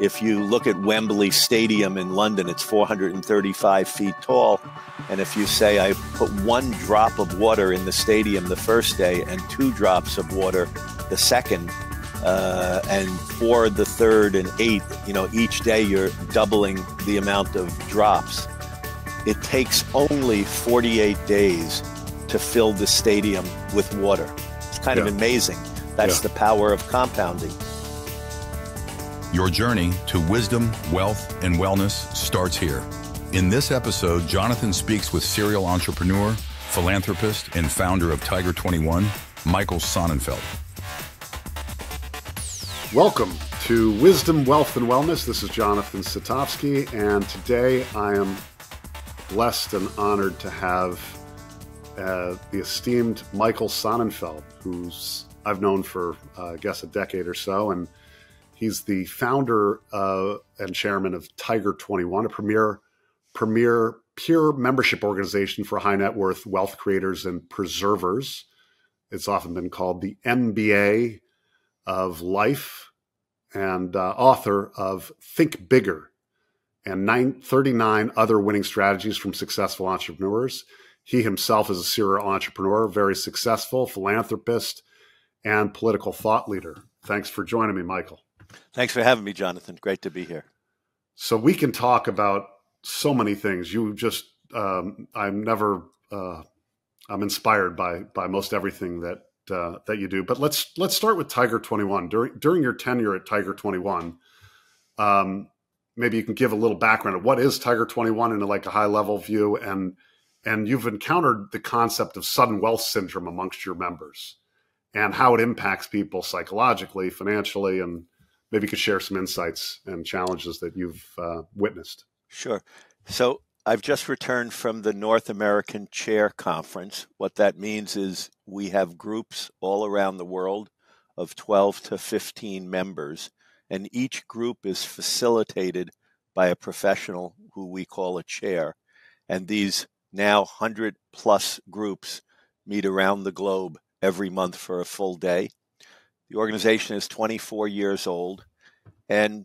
If you look at Wembley Stadium in London, it's 435 feet tall. And if you say, I put one drop of water in the stadium the first day and two drops of water the second, uh, and four the third and eighth, you know, each day you're doubling the amount of drops. It takes only 48 days to fill the stadium with water. It's kind yeah. of amazing. That's yeah. the power of compounding. Your journey to wisdom, wealth, and wellness starts here. In this episode, Jonathan speaks with serial entrepreneur, philanthropist, and founder of Tiger 21, Michael Sonnenfeldt. Welcome to Wisdom, Wealth, and Wellness. This is Jonathan Satovsky, and today I am blessed and honored to have uh, the esteemed Michael Sonnenfeldt, who's I've known for, uh, I guess, a decade or so, and He's the founder uh, and chairman of Tiger 21, a premier premier peer membership organization for high net worth wealth creators and preservers. It's often been called the MBA of life, and uh, author of Think Bigger and nine, 39 other winning strategies from successful entrepreneurs. He himself is a serial entrepreneur, very successful philanthropist, and political thought leader. Thanks for joining me, Michael. Thanks for having me, Jonathan. Great to be here. So we can talk about so many things. You just, um, I'm never, uh, I'm inspired by by most everything that uh, that you do. But let's let's start with Tiger 21. During during your tenure at Tiger 21, um, maybe you can give a little background of what is Tiger 21 in like a high level view, and and you've encountered the concept of sudden wealth syndrome amongst your members, and how it impacts people psychologically, financially, and maybe you could share some insights and challenges that you've uh, witnessed. Sure. So I've just returned from the North American Chair Conference. What that means is we have groups all around the world of 12 to 15 members, and each group is facilitated by a professional who we call a chair. And these now 100 plus groups meet around the globe every month for a full day. The organization is 24 years old, and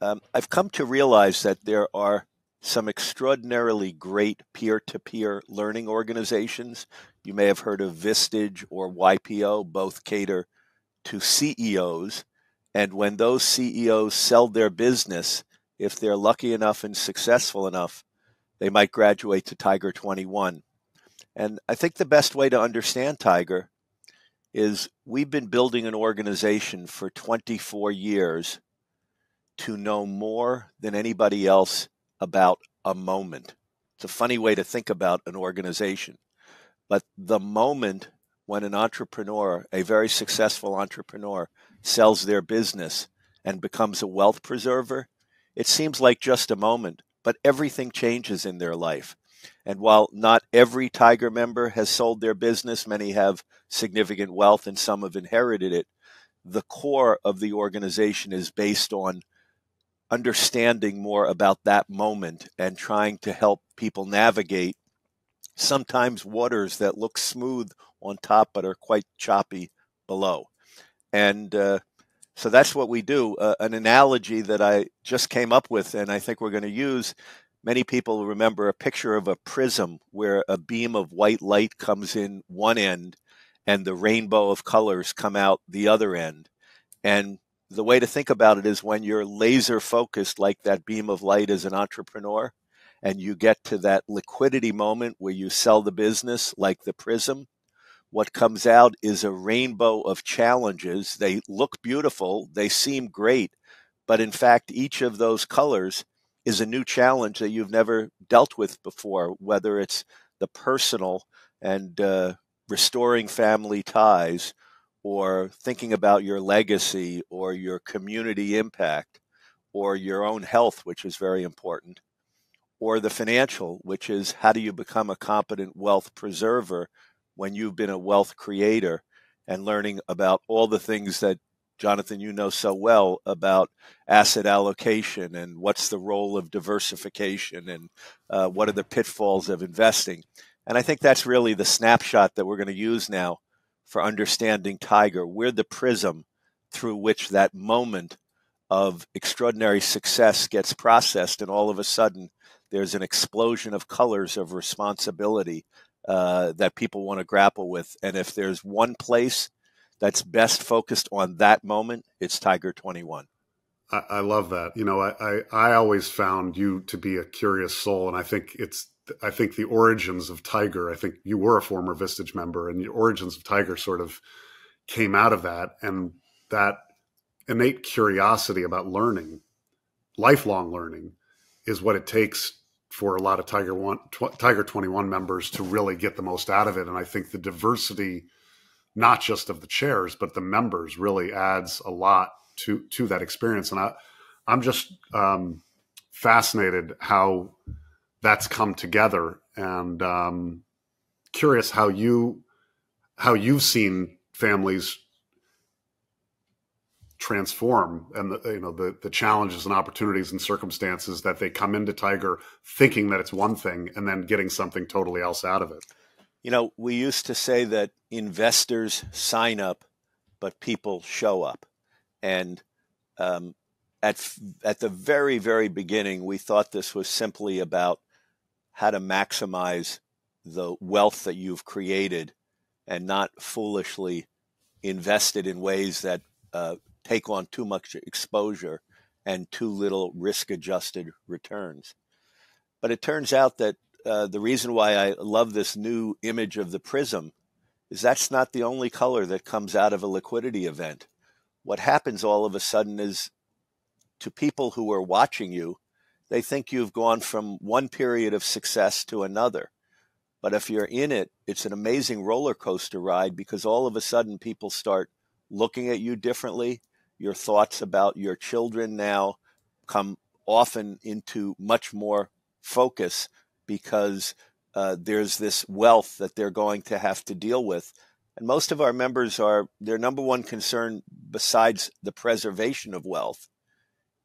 um, I've come to realize that there are some extraordinarily great peer to peer learning organizations. You may have heard of Vistage or YPO, both cater to CEOs. And when those CEOs sell their business, if they're lucky enough and successful enough, they might graduate to Tiger 21. And I think the best way to understand Tiger is we've been building an organization for 24 years to know more than anybody else about a moment. It's a funny way to think about an organization. But the moment when an entrepreneur, a very successful entrepreneur, sells their business and becomes a wealth preserver, it seems like just a moment, but everything changes in their life. And while not every Tiger member has sold their business, many have significant wealth and some have inherited it. The core of the organization is based on understanding more about that moment and trying to help people navigate sometimes waters that look smooth on top but are quite choppy below. And uh, so that's what we do. Uh, an analogy that I just came up with and I think we're going to use Many people remember a picture of a prism where a beam of white light comes in one end and the rainbow of colors come out the other end. And the way to think about it is when you're laser focused, like that beam of light as an entrepreneur, and you get to that liquidity moment where you sell the business, like the prism, what comes out is a rainbow of challenges. They look beautiful, they seem great, but in fact, each of those colors is a new challenge that you've never dealt with before, whether it's the personal and uh, restoring family ties, or thinking about your legacy or your community impact, or your own health, which is very important, or the financial, which is how do you become a competent wealth preserver when you've been a wealth creator and learning about all the things that Jonathan, you know so well about asset allocation and what's the role of diversification and uh, what are the pitfalls of investing. And I think that's really the snapshot that we're going to use now for understanding Tiger. We're the prism through which that moment of extraordinary success gets processed, and all of a sudden there's an explosion of colors of responsibility uh, that people want to grapple with. And if there's one place that's best focused on that moment, it's Tiger 21. I, I love that. You know, I, I, I always found you to be a curious soul, and I think it's I think the origins of Tiger. I think you were a former Vistage member, and the origins of Tiger sort of came out of that, and that innate curiosity about learning, lifelong learning, is what it takes for a lot of Tiger One, tw- Tiger Twenty One members to really get the most out of it. And I think the diversity, not just of the chairs, but the members, really adds a lot to to that experience. And I, I'm just um, fascinated how that's come together, and um, curious how you how you've seen families transform and the you know the the challenges and opportunities and circumstances that they come into Tiger thinking that it's one thing and then getting something totally else out of it. You know, we used to say that investors sign up, but people show up, and um, at at the very very beginning, we thought this was simply about how to maximize the wealth that you've created, and not foolishly invested in ways that uh, take on too much exposure and too little risk adjusted returns. But it turns out that uh, the reason why I love this new image of the prism is that's not the only color that comes out of a liquidity event. What happens all of a sudden is to people who are watching you, they think you've gone from one period of success to another. But if you're in it, it's an amazing roller coaster ride because all of a sudden people start looking at you differently your thoughts about your children now come often into much more focus because uh, there's this wealth that they're going to have to deal with. And most of our members are, their number one concern, besides the preservation of wealth,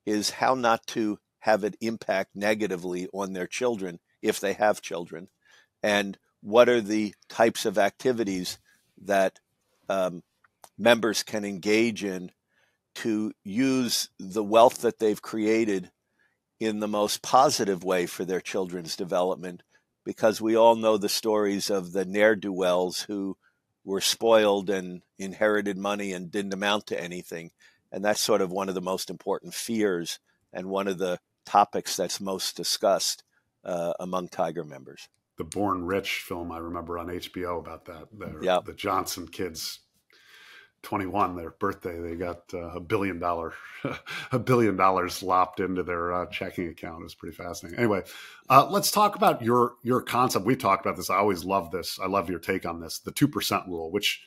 is how not to have it impact negatively on their children if they have children. And what are the types of activities that um, members can engage in to use the wealth that they've created in the most positive way for their children's development because we all know the stories of the ne'er do wells who were spoiled and inherited money and didn't amount to anything. And that's sort of one of the most important fears and one of the topics that's most discussed uh, among Tiger members. The Born Rich film I remember on HBO about that. The, yep. the Johnson kids 21, their birthday, they got uh, a billion dollar, a billion dollars lopped into their uh, checking account. It was pretty fascinating. Anyway, uh, let's talk about your your concept. We've talked about this. I always love this. I love your take on this. The two percent rule, which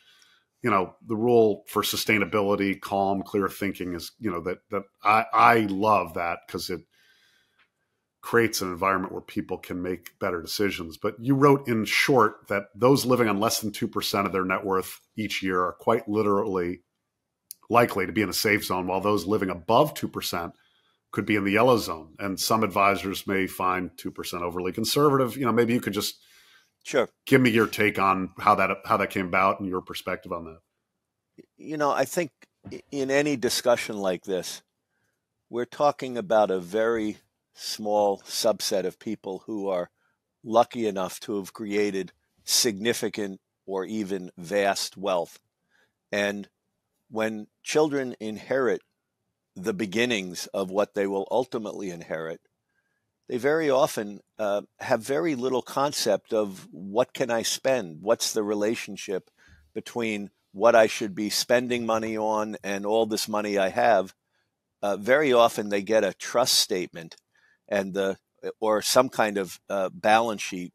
you know, the rule for sustainability, calm, clear thinking is you know that that I I love that because it creates an environment where people can make better decisions. But you wrote in short that those living on less than 2% of their net worth each year are quite literally likely to be in a safe zone, while those living above 2% could be in the yellow zone. And some advisors may find 2% overly conservative. You know, maybe you could just sure give me your take on how that how that came about and your perspective on that. You know, I think in any discussion like this, we're talking about a very small subset of people who are lucky enough to have created significant or even vast wealth. And when children inherit the beginnings of what they will ultimately inherit, they very often uh, have very little concept of what can I spend? What's the relationship between what I should be spending money on and all this money I have? Uh, very often they get a trust statement and the or some kind of uh, balance sheet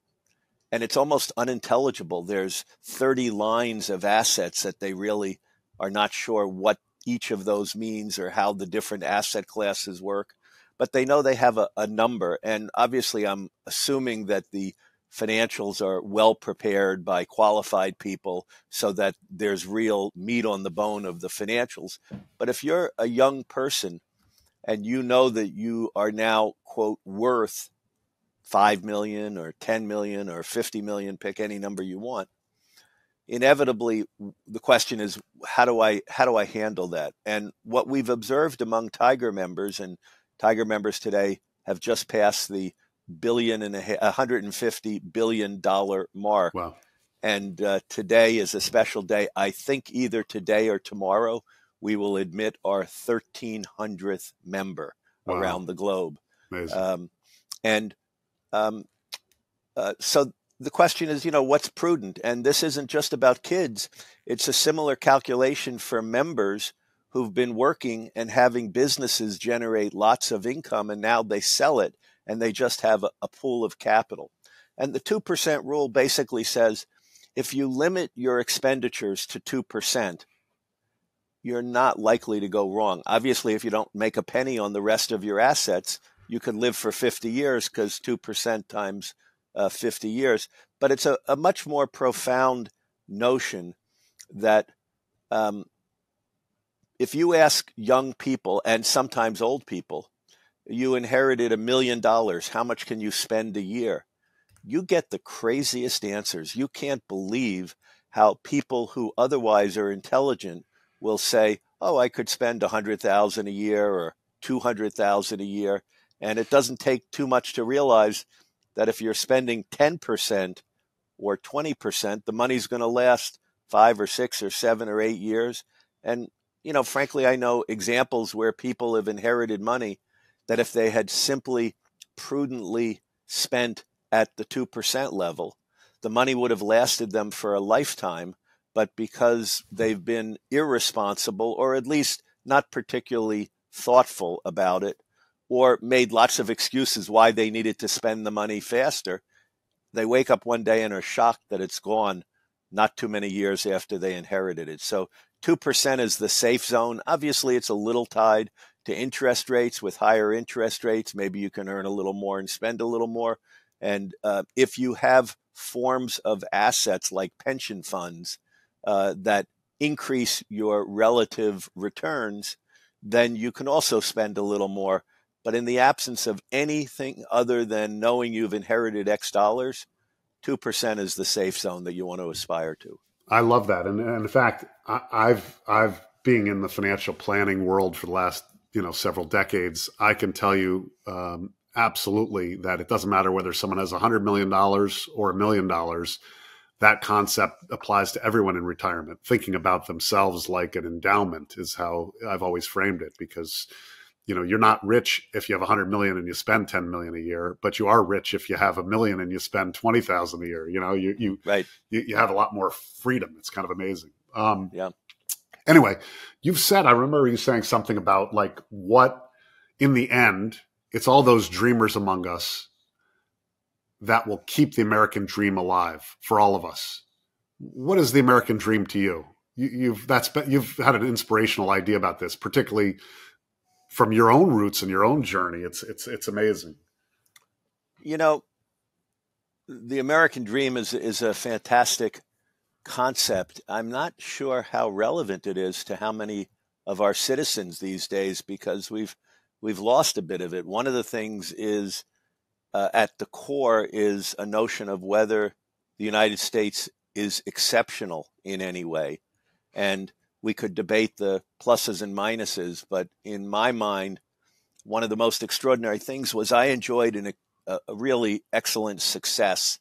and it's almost unintelligible. There's 30 lines of assets that they really are not sure what each of those means or how the different asset classes work but they know they have a, a number. And obviously i'm assuming that the financials are well prepared by qualified people so that there's real meat on the bone of the financials. But if you're a young person and you know that you are now quote worth 5 million or 10 million or 50 million pick any number you want inevitably the question is how do I how do I handle that? And what we've observed among Tiger members and Tiger members today have just passed the billion and a 150 billion dollar mark. Wow. And uh, today is a special day. I think either today or tomorrow we will admit our 1300th member wow. around the globe. Um, and um, uh, so the question is, you know, what's prudent? And this isn't just about kids. It's a similar calculation for members who've been working and having businesses generate lots of income and now they sell it and they just have a, a pool of capital. And the 2% rule basically says if you limit your expenditures to 2%, you're not likely to go wrong. Obviously, if you don't make a penny on the rest of your assets, you can live for 50 years because 2% times uh, 50 years. But it's a, a, much more profound notion that um, if you ask young people and sometimes old people, you inherited a million dollars, how much can you spend a year? You get the craziest answers. You can't believe how people who otherwise are intelligent will say, "Oh, I could spend a hundred thousand a year or two hundred thousand a year," and it doesn't take too much to realize that if you're spending 10% or 20%, the money's going to last five or six or seven or eight years. And, you know, frankly, I know examples where people have inherited money that if they had simply prudently spent at the 2% level, the money would have lasted them for a lifetime. But because they've been irresponsible or at least not particularly thoughtful about it, or made lots of excuses why they needed to spend the money faster. They wake up one day and are shocked that it's gone not too many years after they inherited it. So 2% is the safe zone. Obviously, it's a little tied to interest rates. With higher interest rates, maybe you can earn a little more and spend a little more. And uh, if you have forms of assets like pension funds uh, that increase your relative returns, then you can also spend a little more. But in the absence of anything other than knowing you've inherited X dollars, 2% is the safe zone that you want to aspire to. I love that. And, and in fact, I, I've, I've being in the financial planning world for the last, you know, several decades, I can tell you um, absolutely that it doesn't matter whether someone has a hundred million dollars or a million dollars. That concept applies to everyone in retirement. Thinking about themselves like an endowment is how I've always framed it because you know you're not rich if you have 100 million and you spend 10 million a year but you are rich if you have a million and you spend 20,000 a year you know you you right. you, you have a lot more freedom. It's kind of amazing. Um yeah. anyway you've said i remember you saying something about like what in the end it's all those dreamers among us that will keep the american dream alive for all of us what is the american dream to you, you you've that's you've had an inspirational idea about this particularly from your own roots and your own journey. It's it's it's amazing. You know, the American dream is is a fantastic concept. I'm not sure how relevant it is to how many of our citizens these days because we've we've lost a bit of it. One of the things is uh, at the core is a notion of whether the United States is exceptional in any way, and we could debate the pluses and minuses, but in my mind, one of the most extraordinary things was I enjoyed an, a, a really excellent success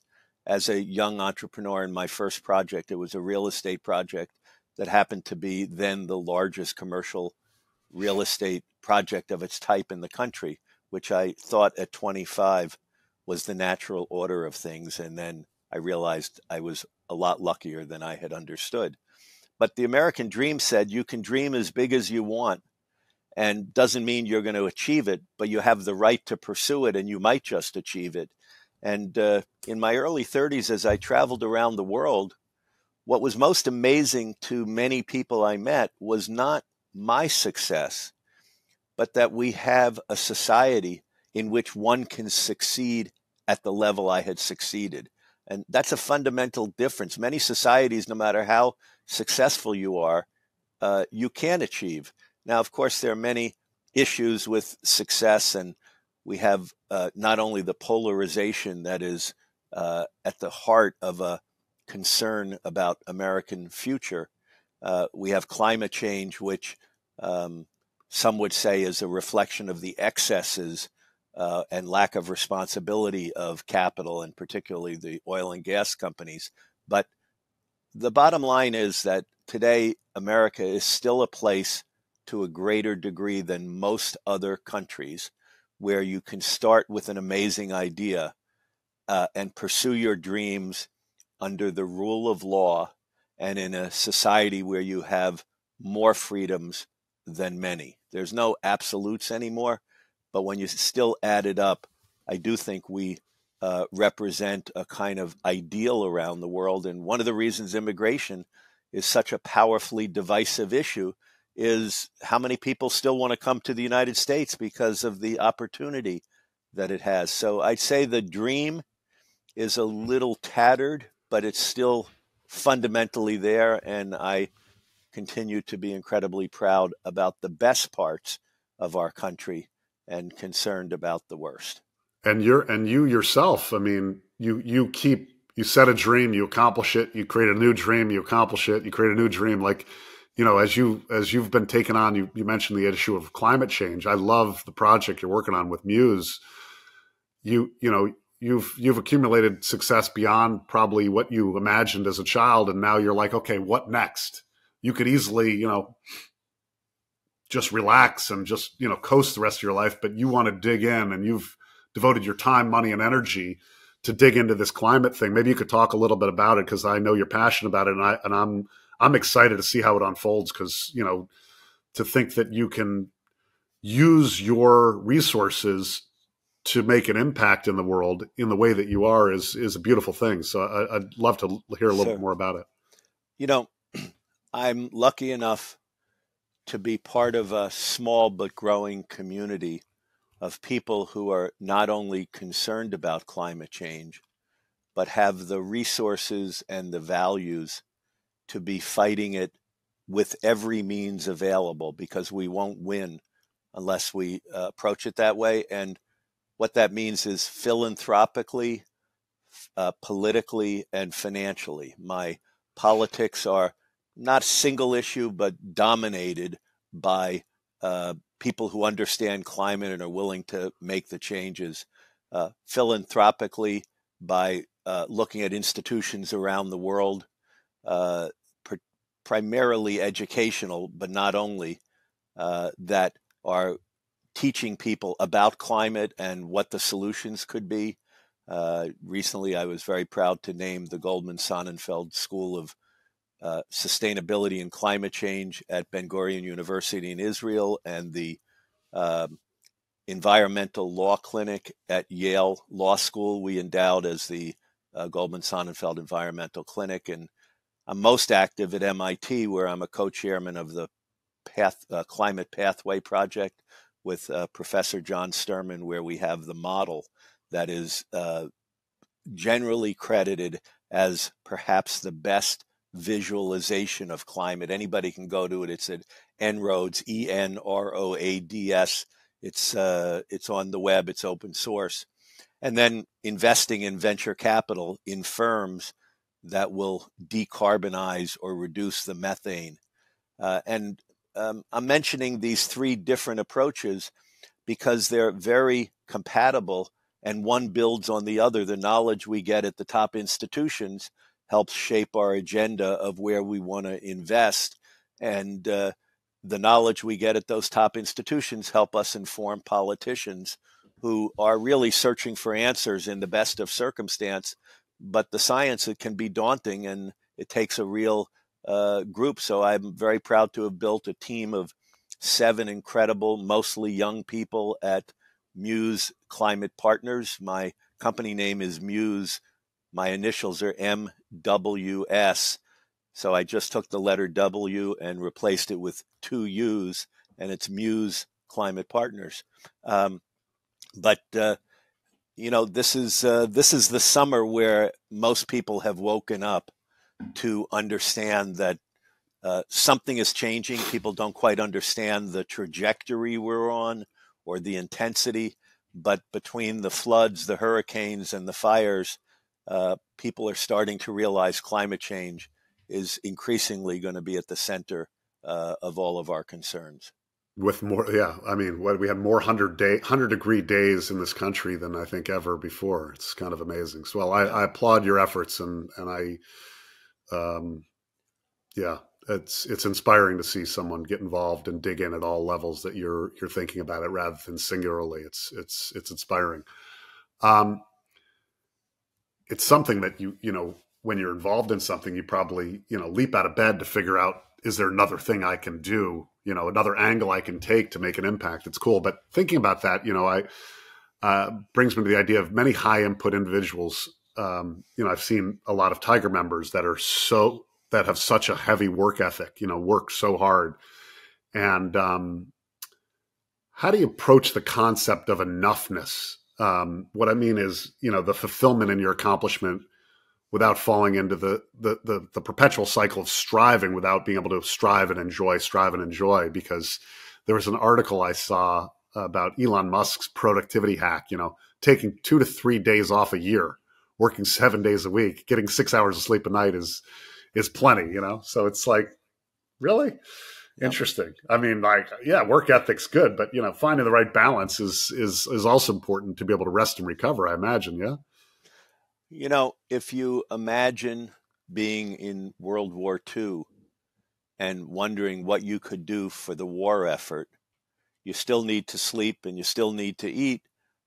as a young entrepreneur in my first project. It was a real estate project that happened to be then the largest commercial real estate project of its type in the country, which I thought at 25 was the natural order of things. And then I realized I was a lot luckier than I had understood. But the American dream said you can dream as big as you want and doesn't mean you're going to achieve it, but you have the right to pursue it and you might just achieve it. And uh, in my early 30s, as I traveled around the world, what was most amazing to many people I met was not my success, but that we have a society in which one can succeed at the level I had succeeded. And that's a fundamental difference. Many societies, no matter how successful you are, uh, you can achieve. Now, of course, there are many issues with success, and we have uh, not only the polarization that is uh, at the heart of a concern about American future. Uh, we have climate change, which um, some would say is a reflection of the excesses uh, and lack of responsibility of capital, and particularly the oil and gas companies. But the bottom line is that today America is still a place to a greater degree than most other countries where you can start with an amazing idea uh, and pursue your dreams under the rule of law and in a society where you have more freedoms than many. There's no absolutes anymore, but when you still add it up, I do think we uh, represent a kind of ideal around the world. And one of the reasons immigration is such a powerfully divisive issue is how many people still want to come to the United States because of the opportunity that it has. So I'd say the dream is a little tattered, but it's still fundamentally there. And I continue to be incredibly proud about the best parts of our country and concerned about the worst. And you're and you yourself, I mean, you you keep you set a dream, you accomplish it, you create a new dream, you accomplish it, you create a new dream. Like, you know, as you as you've been taken on, you, you mentioned the issue of climate change. I love the project you're working on with MUUS. You you know, you've you've accumulated success beyond probably what you imagined as a child and now you're like okay what next you could easily you know just relax and just you know coast the rest of your life but you want to dig in and you've devoted your time money and energy to dig into this climate thing maybe you could talk a little bit about it because i know you're passionate about it and i and i'm i'm excited to see how it unfolds because you know to think that you can use your resources to make an impact in the world in the way that you are is is a beautiful thing. So I, would love to hear a little sure. bit more about it. You know, I'm lucky enough to be part of a small but growing community of people who are not only concerned about climate change, but have the resources and the values to be fighting it with every means available because we won't win unless we uh, approach it that way. And what that means is philanthropically, uh, politically, and financially. My politics are not single issue, but dominated by uh, people who understand climate and are willing to make the changes. Uh, philanthropically, by uh, looking at institutions around the world, uh, pr- primarily educational, but not only, uh, that are teaching people about climate and what the solutions could be. Uh, recently, I was very proud to name the Goldman Sonnenfeldt School of uh, Sustainability and Climate Change at Ben Gurion University in Israel and the um, Environmental Law Clinic at Yale Law School. We endowed as the uh, Goldman Sonnenfeldt Environmental Clinic. And I'm most active at MIT, where I'm a co chairman of the Path, uh, Climate Pathway Project, with uh, Professor John Sterman, where we have the model that is uh, generally credited as perhaps the best visualization of climate. Anybody can go to it. It's at En-ROADS, E N R O A D S. It's uh, it's on the web. It's open source, and then investing in venture capital in firms that will decarbonize or reduce the methane. Uh, and um, I'm mentioning these three different approaches because they're very compatible and one builds on the other. The knowledge we get at the top institutions helps shape our agenda of where we want to invest. And uh, the knowledge we get at those top institutions help us inform politicians who are really searching for answers in the best of circumstance. But the science it can be daunting and it takes a real uh, group. So I'm very proud to have built a team of seven incredible, mostly young people at MUUS Climate Partners. My company name is MUUS. My initials are MWS. So I just took the letter W and replaced it with two U's, and it's MUUS Climate Partners. Um, but uh, you know, this is uh, this is the summer where most people have woken up to understand that uh, something is changing. People don't quite understand the trajectory we're on or the intensity, but between the floods, the hurricanes, and the fires, uh, people are starting to realize climate change is increasingly going to be at the center uh, of all of our concerns. With more, yeah, I mean, what we had more hundred day, hundred degree days in this country than I think ever before. It's kind of amazing. So, well, I, I applaud your efforts, and and I, um, yeah, it's it's inspiring to see someone get involved and dig in at all levels that you're you're thinking about it rather than singularly. It's it's it's inspiring. Um, it's something that you you know when you're involved in something, you probably you know leap out of bed to figure out is there another thing I can do, you know, another angle I can take to make an impact. It's cool, but thinking about that, you know, I uh, brings me to the idea of many high input individuals. Um, you know, I've seen a lot of Tiger members that are so that have such a heavy work ethic, you know, work so hard. And um, how do you approach the concept of enoughness? Um, what I mean is, you know, the fulfillment in your accomplishment without falling into the, the, the the perpetual cycle of striving without being able to strive and enjoy, strive and enjoy. Because there was an article I saw about Elon Musk's productivity hack. You know, taking two to three days off a year, working seven days a week, getting six hours of sleep a night is is plenty, you know? So it's like, really? Interesting. I mean, like, yeah, work ethic's good, but you know, finding the right balance is is is also important to be able to rest and recover. I imagine, yeah. You know, if you imagine being in World War II and wondering what you could do for the war effort, you still need to sleep and you still need to eat,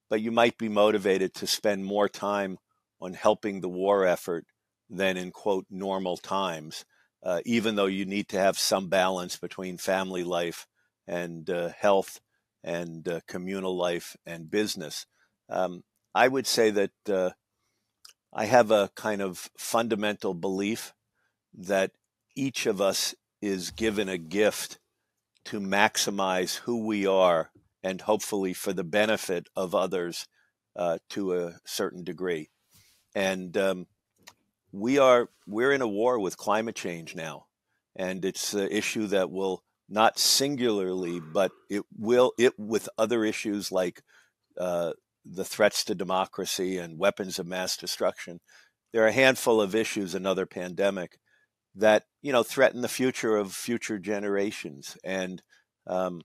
but you might be motivated to spend more time on helping the war effort than in quote normal times, uh, even though you need to have some balance between family life and uh, health and uh, communal life and business. Um, I would say that uh, I have a kind of fundamental belief that each of us is given a gift to maximize who we are and hopefully for the benefit of others uh, to a certain degree. And um, we are we're in a war with climate change now, and it's an issue that will not singularly, but it will it with other issues like uh, the threats to democracy and weapons of mass destruction. There are a handful of issues, another pandemic, that you know threaten the future of future generations, and um,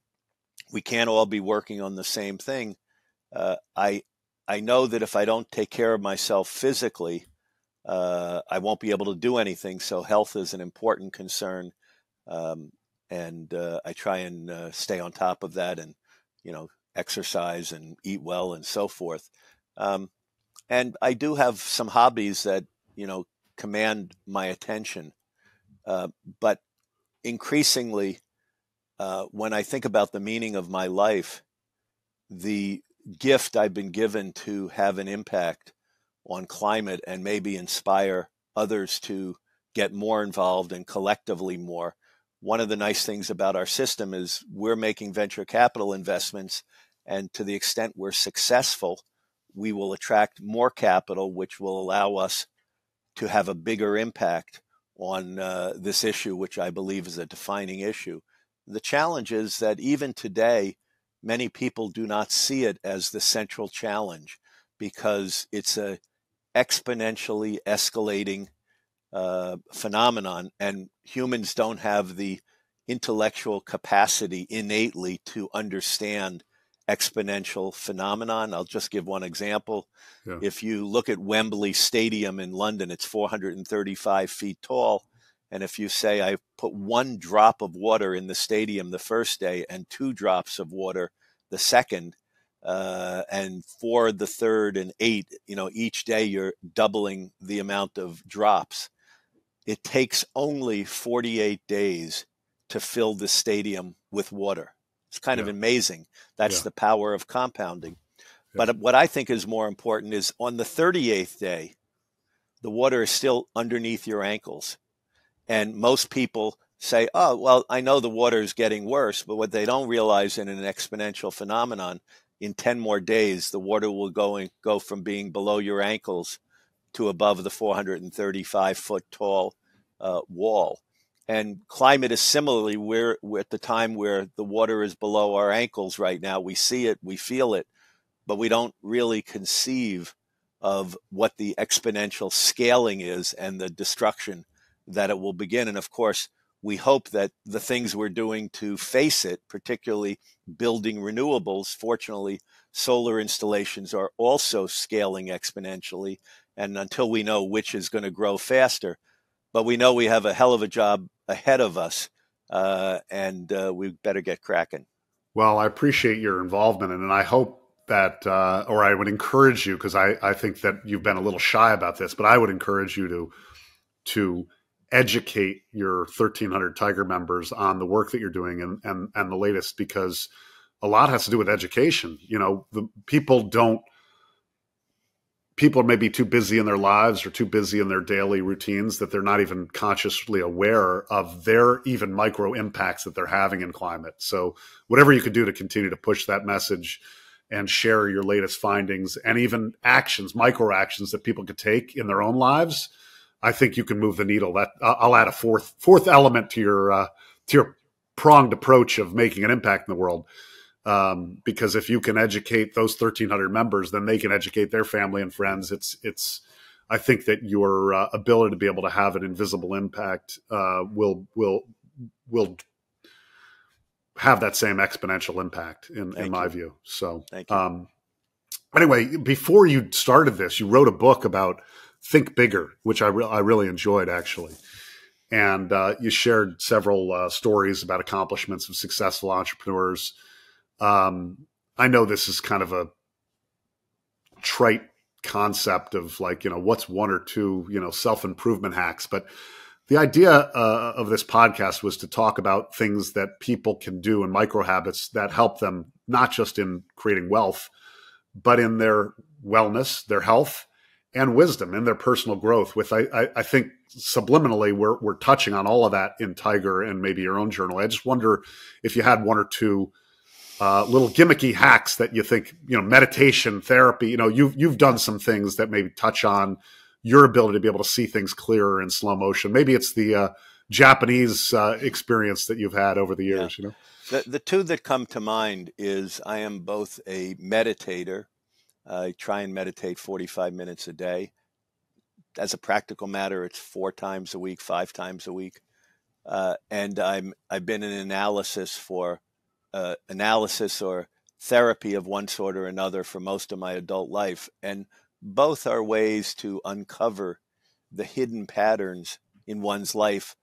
we can't all be working on the same thing. Uh, I I know that if I don't take care of myself physically, uh, I won't be able to do anything. So health is an important concern, um, and uh, I try and uh, stay on top of that, and you know, exercise and eat well and so forth. Um, and I do have some hobbies that you know command my attention, uh, but increasingly, uh, when I think about the meaning of my life, the gift I've been given to have an impact on climate and maybe inspire others to get more involved and collectively more. One of the nice things about our system is we're making venture capital investments, and to the extent we're successful, we will attract more capital, which will allow us to have a bigger impact on uh, this issue, which I believe is a defining issue. The challenge is that even today, many people do not see it as the central challenge because it's a exponentially escalating uh, phenomenon, and humans don't have the intellectual capacity innately to understand exponential phenomenon. I'll just give one example. Yeah. If you look at Wembley Stadium in London, it's 435 feet tall. And if you say, I put one drop of water in the stadium the first day and two drops of water the second, uh, and for the third and eight, you know, each day you're doubling the amount of drops. It takes only 48 days to fill the stadium with water. It's kind yeah. of amazing. That's yeah. the power of compounding. Yeah. But what I think is more important is on the 38th day, the water is still underneath your ankles. And most people say, oh, well, I know the water is getting worse. But what they don't realize in an exponential phenomenon in 10 more days, the water will go, go from being below your ankles to above the 435 foot tall uh, wall. And climate is similarly, we're, we're at the time where the water is below our ankles right now. We see it, we feel it, but we don't really conceive of what the exponential scaling is and the destruction that it will begin. And of course, we hope that the things we're doing to face it, particularly building renewables, fortunately, solar installations are also scaling exponentially. And until we know which is going to grow faster, but we know we have a hell of a job ahead of us, uh, and uh, we better get cracking. Well, I appreciate your involvement, and I hope that, uh, or I would encourage you because I, I think that you've been a little shy about this, but I would encourage you to to educate your 1300 tiger members on the work that you're doing and and and the latest because a lot has to do with education. You know the people don't people are maybe too busy in their lives or too busy in their daily routines that they're not even consciously aware of their even micro impacts that they're having in climate. So whatever you could do to continue to push that message and share your latest findings and even actions micro actions that people could take in their own lives I think you can move the needle. That I'll add a fourth fourth element to your uh, to your pronged approach of making an impact in the world. Um, because if you can educate those 1,300 members, then they can educate their family and friends. It's it's. I think that your uh, ability to be able to have an invisible impact uh, will will will have that same exponential impact in, in my view. So, um, anyway, before you started this, you wrote a book about Think Bigger, which I, re- I really enjoyed actually. And uh, you shared several uh, stories about accomplishments of successful entrepreneurs. Um, I know this is kind of a trite concept of like, you know, what's one or two, you know, self improvement hacks. But the idea uh, of this podcast was to talk about things that people can do and micro habits that help them not just in creating wealth, but in their wellness, their health, and wisdom in their personal growth. With I, I, I, think subliminally we're we're touching on all of that in Tiger and maybe your own journal. I just wonder if you had one or two uh, little gimmicky hacks that you think you know meditation, therapy. You know, you've you've done some things that maybe touch on your ability to be able to see things clearer in slow motion. Maybe it's the uh, Japanese uh, experience that you've had over the years. Yeah. You know, the the two that come to mind is I am both a meditator I try and meditate 45 minutes a day. As a practical matter, it's four times a week, five times a week. Uh, and I'm I've been in analysis for uh, analysis or therapy of one sort or another for most of my adult life, and both are ways to uncover the hidden patterns in one's life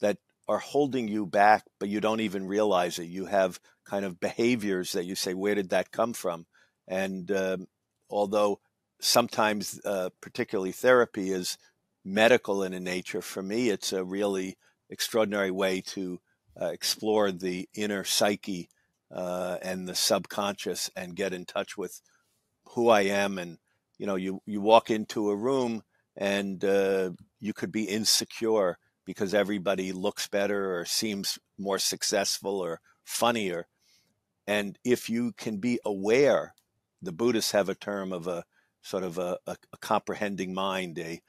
that are holding you back, but you don't even realize it. You have kind of behaviors that you say, "Where did that come from?" And um, although sometimes, uh, particularly therapy, is medical in a nature, for me, it's a really extraordinary way to uh, explore the inner psyche uh, and the subconscious and get in touch with who I am. And, you know, you, you walk into a room and uh, you could be insecure because everybody looks better or seems more successful or funnier. And if you can be aware the Buddhists have a term of a sort of a, a, a comprehending mind, a,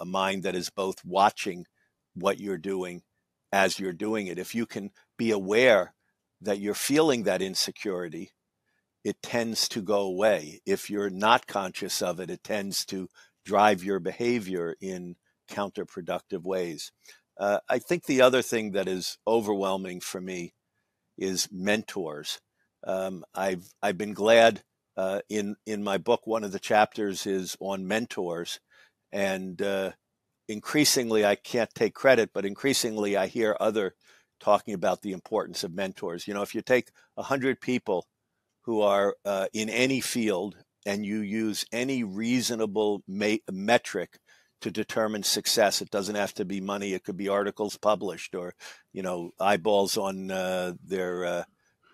a mind that is both watching what you're doing as you're doing it. If you can be aware that you're feeling that insecurity, it tends to go away. If you're not conscious of it, it tends to drive your behavior in counterproductive ways. Uh, I think the other thing that is overwhelming for me is mentors. Um, I've I've been glad uh, in in my book, one of the chapters is on mentors, and uh, increasingly, I can't take credit, but increasingly, I hear other talking about the importance of mentors. You know, if you take hundred people who are uh, in any field and you use any reasonable ma- metric to determine success. It doesn't have to be money. It could be articles published or, you know, eyeballs on uh, their uh,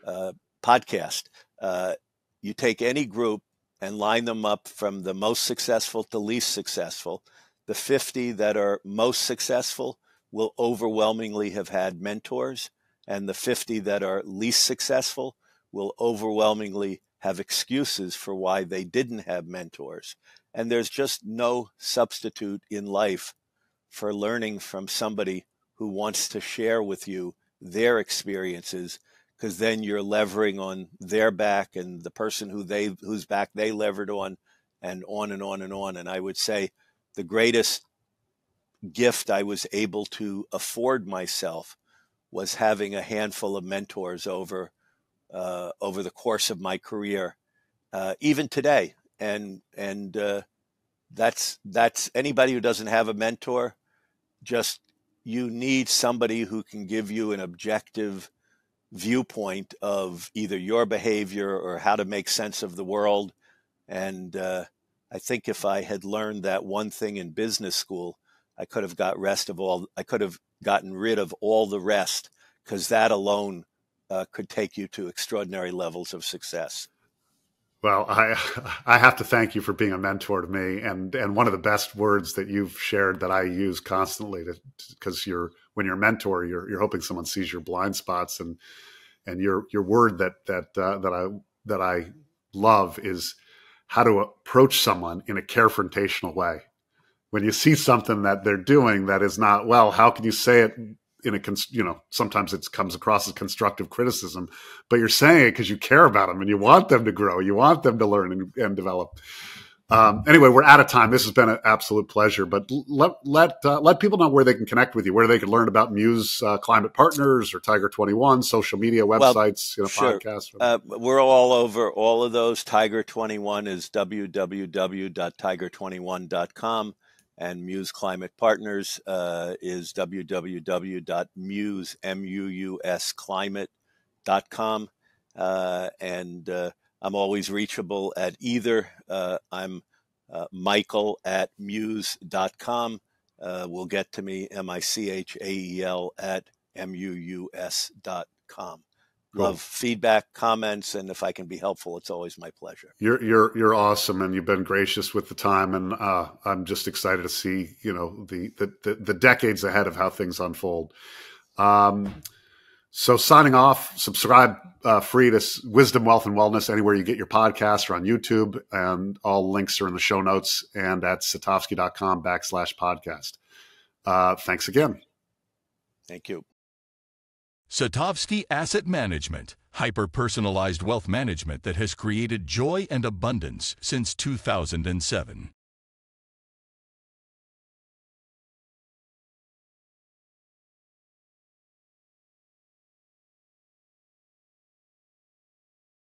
uh, podcast. Uh, you take any group and line them up from the most successful to least successful. The 50 that are most successful will overwhelmingly have had mentors, and the 50 that are least successful will overwhelmingly have excuses for why they didn't have mentors. And there's just no substitute in life for learning from somebody who wants to share with you their experiences because then you're levering on their back and the person who they whose back they levered on and on and on and on. And I would say the greatest gift I was able to afford myself was having a handful of mentors over uh, over the course of my career, uh, even today. And and uh, that's that's anybody who doesn't have a mentor, just you need somebody who can give you an objective viewpoint of either your behavior or how to make sense of the world. And uh, I think if I had learned that one thing in business school, I could have got rest of all. I could have gotten rid of all the rest because that alone uh, could take you to extraordinary levels of success. Well, I I have to thank you for being a mentor to me, and and one of the best words that you've shared that I use constantly, because you're when you're a mentor, you're you're hoping someone sees your blind spots, and and your your word that that uh, that I that I love is how to approach someone in a confrontational way. When you see something that they're doing that is not well, how can you say it in a you know sometimes it comes across as constructive criticism but you're saying it because you care about them and you want them to grow you want them to learn and, and develop. Um, anyway we're out of time. This has been an absolute pleasure but let let uh, let people know where they can connect with you where they can learn about MUUS uh, climate partners or tiger 21 social media websites well, you know sure. podcasts uh, we're all over all of those. Tiger 21 is www.tiger21.com and MUUS Climate Partners uh, is www.muus.climate.com. Uh, and uh, I'm always reachable at either. Uh, I'm uh, Michael at muus.com. Uh, will get to me, M I C H A E L at M U U com love feedback, comments, and if I can be helpful, it's always my pleasure. You're you're you're awesome, and you've been gracious with the time, and uh, I'm just excited to see you know the, the the, the decades ahead of how things unfold. Um, so signing off, subscribe uh, free to Wisdom, Wealth, and Wellness anywhere you get your podcasts or on YouTube, and all links are in the show notes and at satovsky.com backslash podcast. Uh, thanks again. Thank you. Satovsky Asset Management, hyper personalized wealth management that has created joy and abundance since 2007.